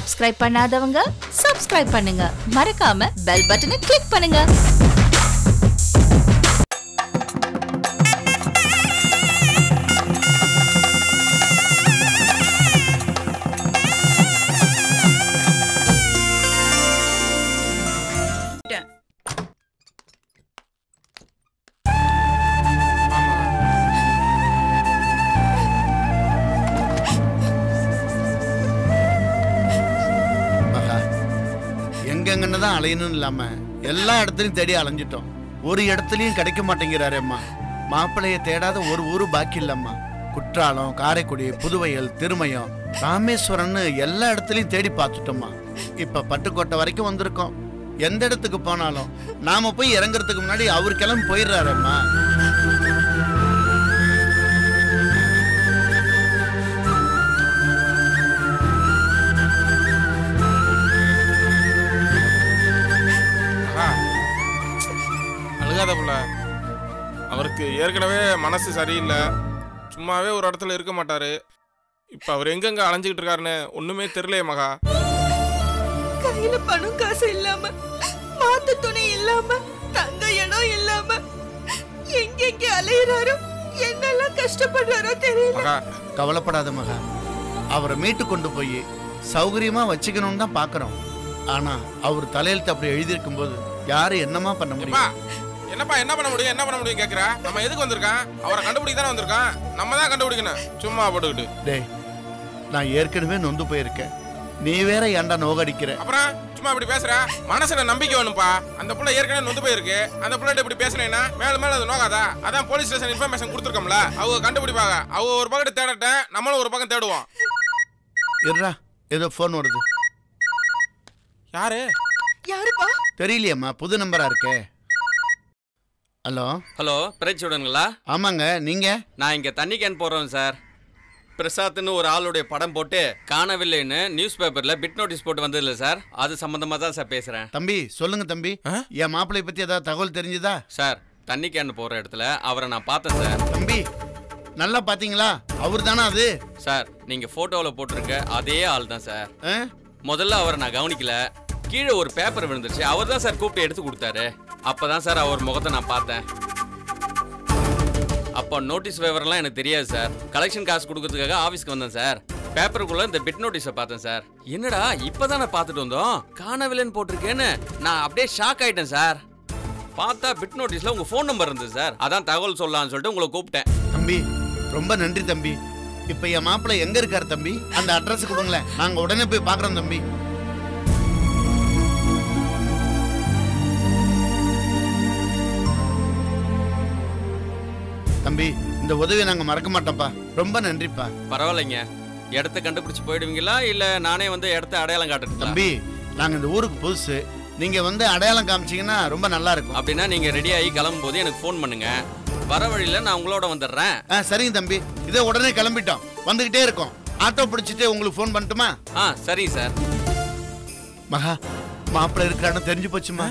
Subscribe பண்ணாதவங்க subscribe பண்ணுங்க. மறக்காம பெல் பட்டனை கிளிக் பண்ணுங்க. எங்கெங்கன்னு தான் அலையணும் இல்லாம எல்லா இடத்துலையும் தேடி அலைஞ்சிட்டோம். ஒரு இடத்துலையும் கிடைக்க மாட்டேங்கிறாரு அம்மா. மாப்பிள்ளைய தேடாத ஒரு ஊரு பாக்கி இல்லம்மா குற்றாலம் காரைக்குடி புதுவையல் திருமயம் ராமேஸ்வரம்னு எல்லா இடத்துலையும் தேடி பார்த்துட்டோம்மா. இப்ப பட்டுக்கோட்டை வரைக்கும் வந்திருக்கோம். எந்த இடத்துக்கு போனாலும் நாம போய் இறங்குறதுக்கு முன்னாடி அவர் கிளம்பி போயிடுறாரம்மா புள்ள அவருக்கு ஏற்கனவே மனசு சரியில்லை. சும்மாவே ஒரு இடத்துல இருக்க மாட்டாரு. இப்ப அவர் எங்கெங்க அலைஞ்சுக்கிட்டு இருக்காருன்னு ஒண்ணுமே தெரியலையே மகா. கையில பணம் காசு இல்லாம மாத்து துணி இல்லாம தங்க இடம் இல்லாம எங்கெங்க அலையுறாரோ என்னெல்லாம் கஷ்டப்படுறாரோ தெரியல. மகா. கவலைப்படாத மகா. அவரை மீட்டு கொண்டு போய் சௌகரியமா வச்சுக்கணும்னு தான் பாக்குறோம். ஆனா அவர் தலையெழுத்து அப்படி எழுதியிருக்கும் போது யாரு என்னமா பண்ண முடியும்? என்னப்பா என்ன பண்ண முடியும்? என்ன பண்ண முடியும் கேக்குற? நம்ம எதுக்கு வந்திருக்கான்? அவரை கண்டுபிடிக்க தானே வந்திருக்கான்? நம்ம தான் கண்டுபிடிக்கணும். சும்மா போட்டுக்கிட்டு. டேய் நான் ஏற்கனவே நொந்து போயிருக்கேன். நீ வேற ஏன்டா நோகடிக்கிற? அப்புறம் சும்மா இப்படி பேசுற? மனசுல நம்பிக்கை வேணும்ப்பா அந்த புள்ள ஏற்கனவே நொந்து போயிருக்கு. அந்த புள்ள இப்படி பேசுனேன்னா மேல மேல அது நோகாதா? அதான் போலீஸ் ஸ்டேஷன் இன்ஃபர்மேஷன் கொடுத்துருக்கோம்ல. அவங்க கண்டுபிடிப்பாங்க. அவங்க ஒரு பக்கம் தேடட்டேன் நம்மளும் ஒரு பக்கம் தேடுவோம். இருடா ஏதோ ஃபோன் வருது யாரு? யாருப்பா? தெரியலையேம்மா புது நம்பரா இருக்கே. ஹலோ. ஹலோ பிரேக் ஸ்டூடெண்ட்ங்களா ஆமாங்க நீங்க? நான் இங்கே தண்ணி கேன் போடுறேன் சார். பிரசாத்னு ஒரு ஆளுடைய படம் போட்டு காணவில்லைன்னு நியூஸ் பேப்பரில் பிட் நோட்டீஸ் போட்டு வந்ததில்ல சார். அது சம்மந்தமாக தான் சார் பேசுகிறேன் தம்பி சொல்லுங்க தம்பி. ஆ? என் மாப்பிள்ளை பத்தி ஏதாவது தகவல் தெரிஞ்சுதா? சார் தண்ணி கேன் போகிற இடத்துல அவரை நான் பார்த்தேன் சார். தம்பி நல்லா பாத்தீங்களா அவர் தானா அது? சார் நீங்கள் ஃபோட்டோவில் போட்டிருக்க அதே ஆள் தான் சார். ஆ? முதல்ல அவரை நான் கவனிக்கல. கீழே ஒரு பேப்பர் விழுந்துருச்சு. அவர் தான் சார் கூப்பிட்டு எடுத்து கொடுத்தாரு. அப்போ தான் சார் அவர் முகத்தை நான் பார்த்தேன். அப்போ நோட்டீஸ் விவரம்லாம் எனக்கு தெரியாது சார். கலெக்ஷன் காசு கொடுக்கறதுக்காக ஆஃபீஸ்க்கு வந்தேன் சார். பேப்பருக்குள்ள இந்த பிட் நோட்டீஸை பார்த்தேன் சார். என்னடா இப்போதான் நான் பார்த்துட்டு வந்தோம்? காணவில்லைன்னு போட்டிருக்கேன்னு நான் அப்படியே ஷாக் ஆயிட்டேன் சார். பார்த்தா பிட் நோட்டீஸ்ல உங்க ஃபோன் நம்பர் இருந்தது சார். அதான் தகவல் சொல்லலாம்னு சொல்லிட்டு உங்களை கூப்பிட்டேன். தம்பி ரொம்ப நன்றி தம்பி. இப்ப என் மாப்பிள்ளை எங்க இருக்காரு தம்பி? அந்த அட்ரஸ் கொடுங்களேன் நாங்க உடனே போய் பாக்குறோம் தம்பி. தம்பி இந்த உதவியை நாங்க மறக்க மாட்டோம்ப்பா. ரொம்ப நன்றிப்பா. பரவாயில்லைங்க. இடத்த கண்டுபிடிச்சு போயிடுவீங்களா? இல்ல நானே வந்து இடத்த அடையாளம் காட்டுறேன் தம்பி நாங்க இந்த ஊருக்கு புதுசு. நீங்க வந்து அடையாளம் காமிச்சீங்கன்னா ரொம்ப நல்லா இருக்கும். அப்படின்னா நீங்க ரெடி ஆகி கிளம்பும் போது எனக்கு ஃபோன் பண்ணுங்க. வர வழியில நான் உங்களோட வந்துடுறேன். ஆ சரிங்க தம்பி. இதோ உடனே கிளம்பிட்டோம். வந்துகிட்டே இருக்கோம். ஆட்டோ பிடிச்சிட்டு உங்களுக்கு ஃபோன் பண்ணட்டுமா? ஆ சரிங்க சார். மகா மாப்பிள்ளை இருக்கிறான்னு தெரிஞ்சு போச்சுமா?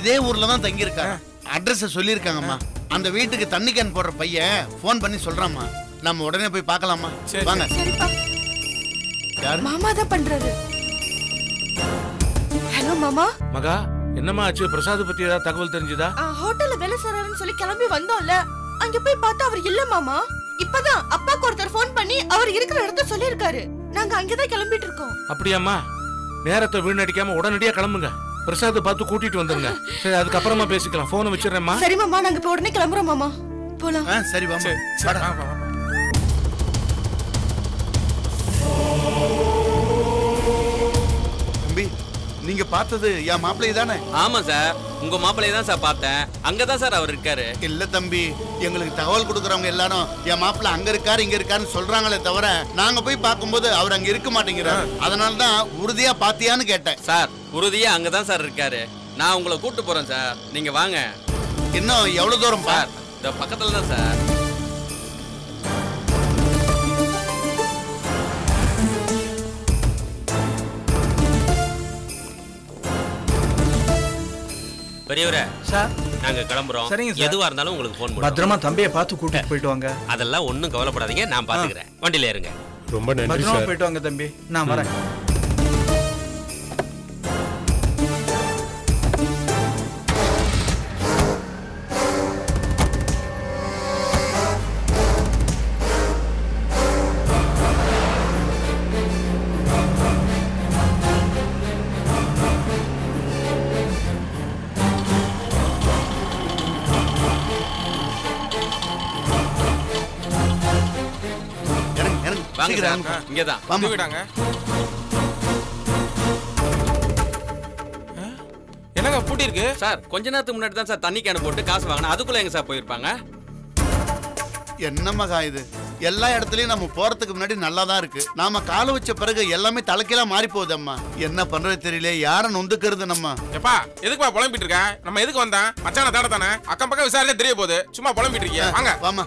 இதே ஊர்ல தான் தங்கி இருக்காரு அட்ரஸ் சொல்லியிருக்காங்கம்மா. அந்த வீட்டுக்கு தண்ணி கேன் போடுற பையன் ஃபோன் பண்ணி சொல்றாம்மா நம்ம உடனே போய் பார்க்கலாமா? சரி, வாங்க. சரிப்பா. யாரு? மாமா தான் பண்றாரு. ஹலோ மாமா. மகா என்னம்மா ஆச்சு? பிரசாத் பத்தி ஏதாவது தகவல் தெரிஞ்சுதா? ஹோட்டல்ல வேலை செய்றாருன்னு சொல்லி கிளம்பி வந்தோம்ல. அங்க போய் பார்த்தா அவர் இல்ல மாமா. இப்பதான் அப்பாக்கு ஒருத்தர் ஃபோன் பண்ணி அவர் இருக்கிற இடத்த சொல்லியிருக்காரு. நாங்க அங்கதான் கிளம்பிட்டு இருக்கோம். அப்படியாம்மா. நேரத்தை வீணடிக்காம உடனடியா கிளம்புங்க. பிரசாத் பார்த்து கூட்டிட்டு வந்துருங்க. சரி அதுக்கப்புறமா பேசிக்கலாம். போனை வச்சிடுறேம்மா. சரி மாமா நாங்க இப்ப உடனே கிளம்புறோம் மாமா. போலாம். ஆ சரி வாமா நீங்க பார்த்தது என் மாப்பிள்ளை தானே? ஆமா சார். உங்க மாப்பிள்ளைய தான் சார் பார்த்தேன். அங்கதான் சார் அவர் இருக்காரு. இல்ல தம்பி எங்களுக்கு தகவல் கொடுக்குறவங்க எல்லாரும் என் மாப்பிள்ளை அங்க இருக்காரு இங்க இருக்காருன்னு சொல்றாங்களே தவிர நாங்க போய் பார்க்கும்போது அவர் அங்க இருக்க மாட்டேங்கிறார். அதனால தான் உறுதியா பாத்தியான்னு கேட்டேன். சார் உறுதியா அங்கதான் சார் இருக்காரு. நான் உங்களை கூட்டு போறேன் சார். நீங்க வாங்க. இன்னும் எவ்வளவு தூரம் சார் பார் இந்த பக்கத்துல தான் சார். சார். நாங்க கிளம்புறோம். சரிங்க சார். எதுவா இருந்தாலும் உங்களுக்கு ஃபோன் பண்ணுவோம் பத்திரமா தம்பியை பார்த்து கூட்டிட்டு போயிட்டு வாங்க. அதெல்லாம் ஒண்ணும் கவலைப்படாதீங்க. நான் பாத்துக்கிறேன். வண்டியில இருங்க. ரொம்ப நன்றி சார். போயிட்டு வாங்க தம்பி. நான் வரேன். வாங்க சீக்கிரம் சார் வாங்க. இங்கதான். வாம்மா. வந்து விடாங்க ஆ? என்னங்க பூட்டி இருக்கு? சார் கொஞ்ச நேரத்துக்கு முன்னாடி தான் சார் தண்ணி கேன் போட்டு காசு வாங்கினா அதுக்குள்ள எங்க சார் போயிருப்பாங்க? என்ன மகா இது? எல்லா இடத்துலயும் நம்ம போறதுக்கு முன்னாடி நல்லா தான் இருக்கு. நாம கால வச்ச பிறகு எல்லாமே தலைக்கீழா மாறி போகுது அம்மா என்ன பண்றது தெரியல யார நொந்துக்கிறது நம்ம? எப்பா எதுக்குப்பா புலம்பிட்டு இருக்க? நம்ம எதுக்கு வந்தோம் மச்சான தானே தானே அக்கம் பக்கம் விசாரிச்சா தெரிய போகுது. சும்மா புலம்பிட்டு இருக்கியா. வாங்க. வாமா